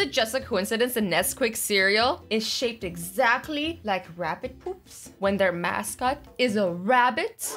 it just a coincidence that Nesquik cereal is shaped exactly like rabbit poops when their mascot is a rabbit?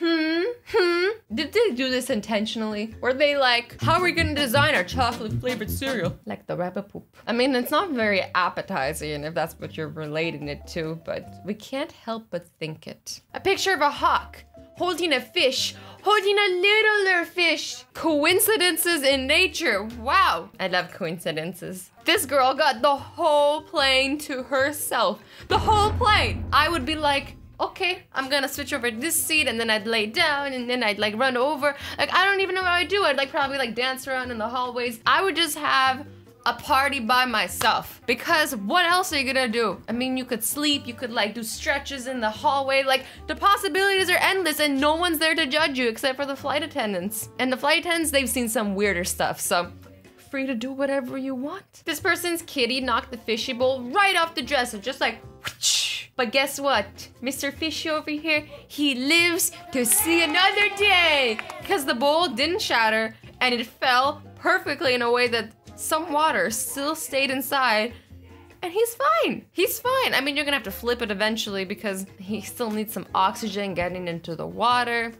Hmm, hmm. Did they do this intentionally? Were they like, how are we gonna design our chocolate flavored cereal? Like the rabbit poop. I mean, it's not very appetizing if that's what you're relating it to, but we can't help but think it. A picture of a hawk holding a fish, holding a littler fish. Coincidences in nature. Wow. I love coincidences. This girl got the whole plane to herself. The whole plane. I would be like, okay, I'm gonna switch over to this seat and then I'd lay down and then I'd like run over. Like, I don't even know what I'd do. I'd like probably like dance around in the hallways. I would just have a party by myself because what else are you gonna do? I mean, you could sleep, you could like do stretches in the hallway. Like, the possibilities are endless and no one's there to judge you except for the flight attendants. And the flight attendants, they've seen some weirder stuff, so free to do whatever you want. This person's kitty knocked the fishy bowl right off the dresser, just like whoosh. But guess what? Mr. Fishy over here, he lives to see another day. Because the bowl didn't shatter and it fell perfectly in a way that some water still stayed inside. And he's fine. He's fine. I mean, you're gonna have to flip it eventually because he still needs some oxygen getting into the water.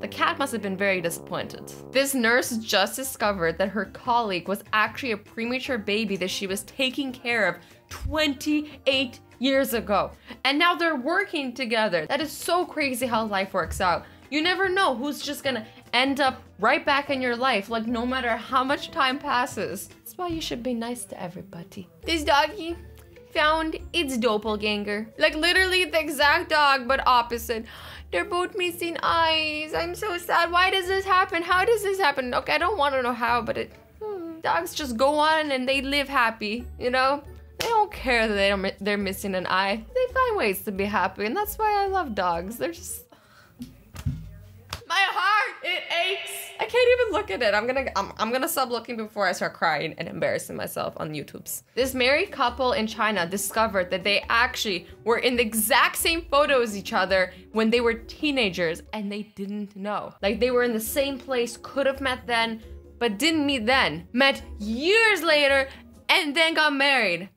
The cat must have been very disappointed. This nurse just discovered that her colleague was actually a premature baby that she was taking care of 28 years ago. And now they're working together. That is so crazy how life works out. You never know who's just gonna end up right back in your life, like no matter how much time passes. That's why you should be nice to everybody. This doggy found its doppelganger. Like literally the exact dog, but opposite. They're both missing eyes. I'm so sad. Why does this happen? How does this happen? Okay, I don't want to know how, but it, hmm, dogs just go on and they live happy, you know? They don't care that they don't, they're missing an eye. They find ways to be happy, and that's why I love dogs. They're just i can't even look at it. I'm gonna I'm, I'm gonna stop looking before i start crying and embarrassing myself on youtube's. This married couple in china discovered that they actually were in the exact same photo as each other when they were teenagers and they didn't know. Like they were in the same place could have met then but didn't meet then. Met years later and then got married.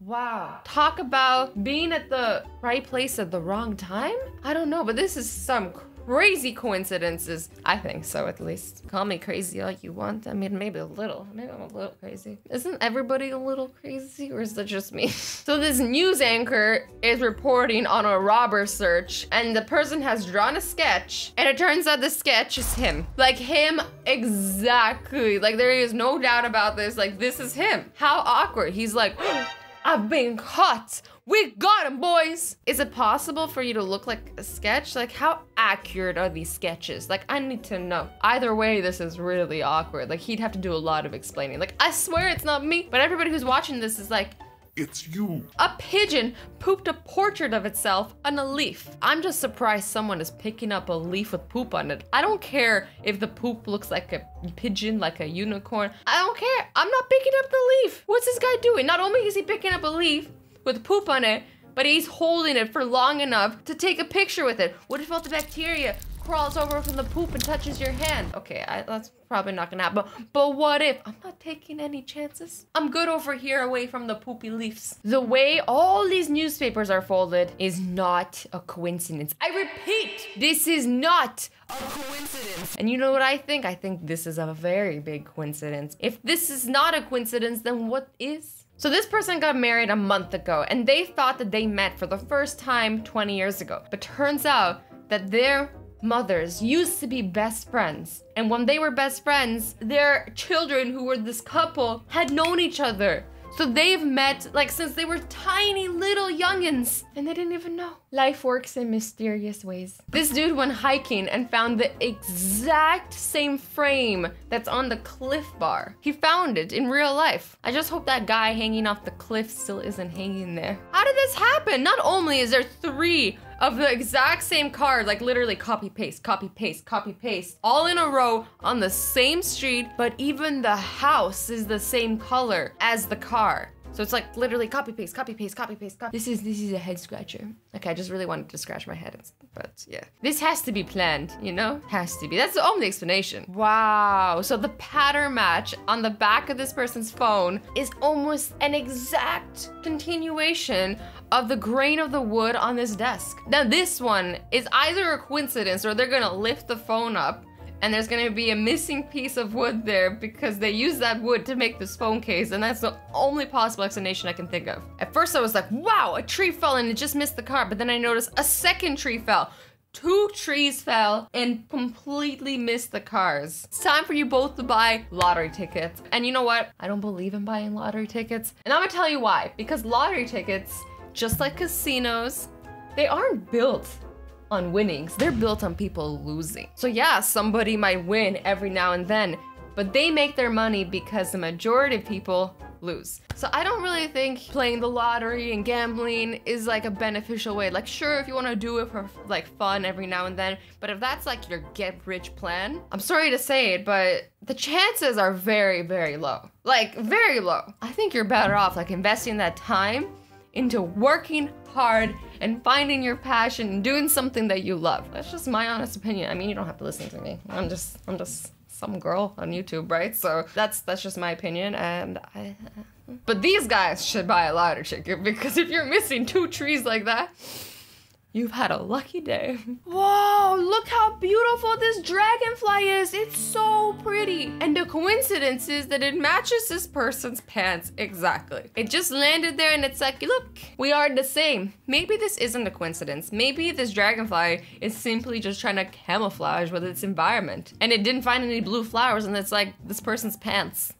Wow. Talk about being at the right place at the wrong time? I don't know, but this is some crazy coincidences. I think so, at least. Call me crazy all you want. I mean, maybe a little. Maybe I'm a little crazy. Isn't everybody a little crazy, or is that just me? so this news anchor is reporting on a robber search, and the person has drawn a sketch, and it turns out the sketch is him. Like him exactly. Like there is no doubt about this. Like this is him. How awkward. He's like, I've been caught. We got him, boys! Is it possible for you to look like a sketch? Like, how accurate are these sketches? Like, I need to know. Either way, this is really awkward. Like, he'd have to do a lot of explaining. Like, I swear it's not me, but everybody who's watching this is like, it's you. A pigeon pooped a portrait of itself on a leaf. I'm just surprised someone is picking up a leaf with poop on it. I don't care if the poop looks like a pigeon, like a unicorn. I don't care. I'm not picking up the leaf. What's this guy doing? Not only is he picking up a leaf, with poop on it, but he's holding it for long enough to take a picture with it. What if all the bacteria crawls over from the poop and touches your hand? Okay, I, that's probably not gonna happen. But what if? I'm not taking any chances. I'm good over here away from the poopy leaves. The way all these newspapers are folded is not a coincidence. I repeat, this is not a coincidence. And you know what I think? I think this is a very big coincidence. If this is not a coincidence, then what is? So this person got married a month ago and they thought that they met for the first time 20 years ago. But turns out that their mothers used to be best friends. And when they were best friends, their children who were this couple had known each other so they've met like since they were tiny little youngins and they didn't even know. Life works in mysterious ways. This dude went hiking and found the exact same frame that's on the Clif Bar. He found it in real life. I just hope that guy hanging off the cliff still isn't hanging there. How did this happen? Not only is there three of the exact same card, like literally copy paste, copy paste, copy paste, all in a row on the same street, but even the house is the same color as the car. So it's like literally copy paste, copy paste, copy paste, copy. This is this is a head scratcher. Okay, I just really wanted to scratch my head, but yeah. This has to be planned, you know? Has to be. That's the only explanation. Wow. So the pattern match on the back of this person's phone is almost an exact continuation of the grain of the wood on this desk. Now this one is either a coincidence or they're gonna lift the phone up and there's gonna be a missing piece of wood there because they use that wood to make this phone case, and that's the only possible explanation I can think of. At first I was like, wow, a tree fell and it just missed the car, but then I noticed a second tree fell. Two trees fell and completely missed the cars. It's time for you both to buy lottery tickets. And you know what? I don't believe in buying lottery tickets. And I'm gonna tell you why. Because lottery tickets, just like casinos, they aren't built on winnings. They're built on people losing. So yeah, somebody might win every now and then, but they make their money because the majority of people lose. So I don't really think playing the lottery and gambling is like a beneficial way. Like sure, if you want to do it for like fun every now and then, but if that's like your get rich plan, I'm sorry to say it, but the chances are very, very low. Like very low. I think you're better off like investing that time into working hard and finding your passion and doing something that you love. That's just my honest opinion. I mean, you don't have to listen to me. I'm just, I'm just some girl on YouTube, right? So that's that's just my opinion, and I. But these guys should buy a lottery ticket because if you're missing two trees like that, You've had a lucky day. Whoa, look beautiful this dragonfly is. It's so pretty. And the coincidence is that it matches this person's pants exactly. It just landed there and it's like, look, we are the same. Maybe this isn't a coincidence. Maybe this dragonfly is simply just trying to camouflage with its environment. And it didn't find any blue flowers and it's like this person's pants.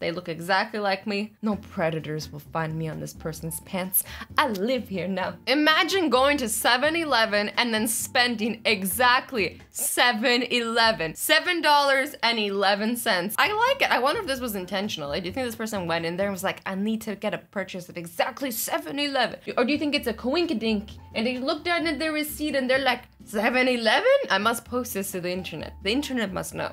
They look exactly like me. No predators will find me on this person's pants. I live here now. Imagine going to 7-Eleven and then spending exactly 7-Eleven. $7.11. I like it. I wonder if this was intentional. Like, do you think this person went in there and was like, I need to get a purchase at exactly 7-Eleven? Or do you think it's a coinkydink and they look down at their receipt and they're like, 7-Eleven? I must post this to the internet. The internet must know.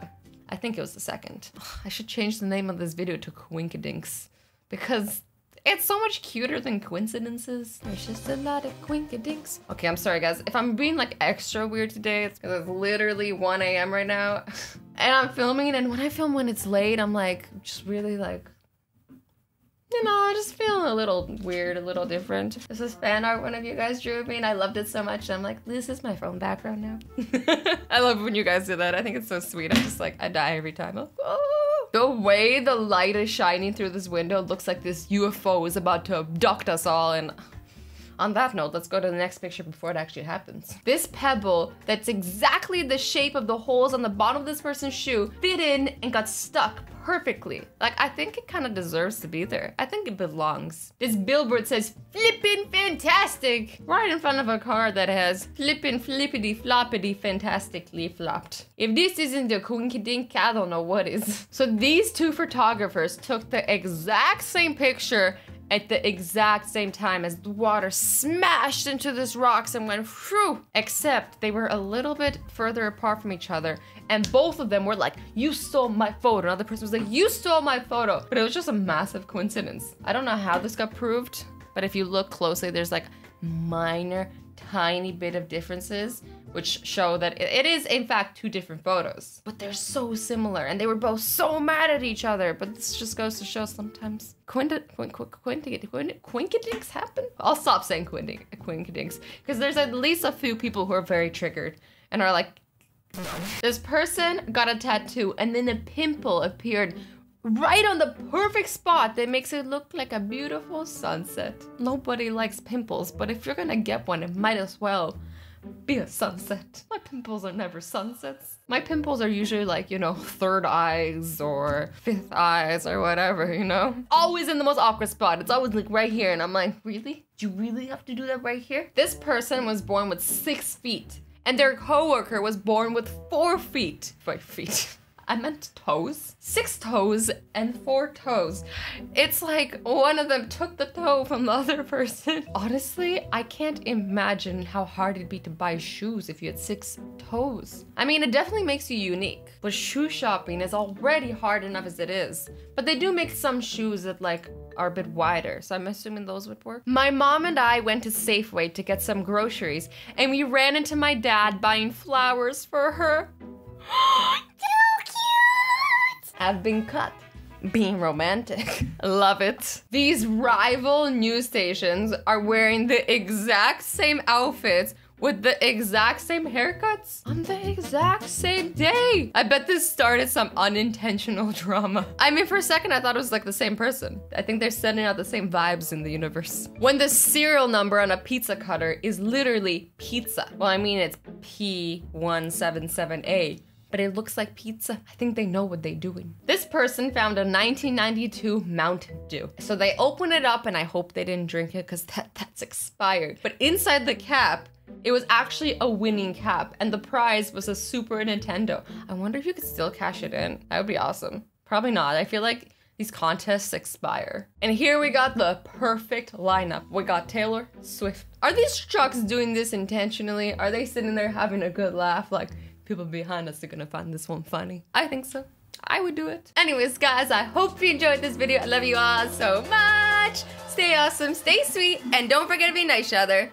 I think it was the second. I should change the name of this video to Quinkadinks because it's so much cuter than coincidences. There's just a lot of quinkadinks. Okay, I'm sorry guys. If I'm being like extra weird today, it's because it's literally 1 a.m. right now. and I'm filming and when I film when it's late, I'm like just really like you know, I just feel a little weird, a little different. This is fan art one of you guys drew of me and I loved it so much. I'm like, this is my phone background now. I love when you guys do that. I think it's so sweet. I'm just like, I die every time. Like, oh. The way the light is shining through this window looks like this UFO is about to abduct us all and on that note, let's go to the next picture before it actually happens. This pebble that's exactly the shape of the holes on the bottom of this person's shoe fit in and got stuck perfectly. Like, I think it kind of deserves to be there. I think it belongs. This billboard says, flippin' fantastic, right in front of a car that has flippin' flippity floppity fantastically flopped. If this isn't a dink, I don't know what is. So these two photographers took the exact same picture at the exact same time as the water smashed into these rocks and went through. Except they were a little bit further apart from each other, and both of them were like, You stole my photo. Another person was like, You stole my photo. But it was just a massive coincidence. I don't know how this got proved, but if you look closely, there's like minor, tiny bit of differences which show that it is in fact two different photos. But they're so similar and they were both so mad at each other. But this just goes to show sometimes quinkadinks happen? I'll stop saying quinkadinks because there's at least a few people who are very triggered and are like, this person got a tattoo and then a pimple appeared right on the perfect spot that makes it look like a beautiful sunset. Nobody likes pimples, but if you're gonna get one, it might as well be a sunset. My pimples are never sunsets. My pimples are usually like, you know, third eyes or fifth eyes or whatever, you know? Always in the most awkward spot. It's always like right here. And I'm like, really? Do you really have to do that right here? This person was born with six feet and their coworker was born with four feet. Five feet. I meant toes. Six toes and four toes. It's like one of them took the toe from the other person. Honestly, I can't imagine how hard it'd be to buy shoes if you had six toes. I mean, it definitely makes you unique, but shoe shopping is already hard enough as it is. But they do make some shoes that like are a bit wider, so I'm assuming those would work. My mom and I went to Safeway to get some groceries, and we ran into my dad buying flowers for her. Have been cut. Being romantic. Love it. These rival news stations are wearing the exact same outfits with the exact same haircuts on the exact same day. I bet this started some unintentional drama. I mean, for a second, I thought it was like the same person. I think they're sending out the same vibes in the universe. When the serial number on a pizza cutter is literally pizza. Well, I mean, it's P177A but it looks like pizza. I think they know what they're doing. This person found a 1992 Mountain Dew. So they open it up and I hope they didn't drink it because that, that's expired. But inside the cap, it was actually a winning cap and the prize was a Super Nintendo. I wonder if you could still cash it in. That would be awesome. Probably not. I feel like these contests expire. And here we got the perfect lineup. We got Taylor Swift. Are these trucks doing this intentionally? Are they sitting there having a good laugh like, people behind us are gonna find this one funny. I think so. I would do it. Anyways, guys, I hope you enjoyed this video. I love you all so much. Stay awesome, stay sweet, and don't forget to be nice to each other.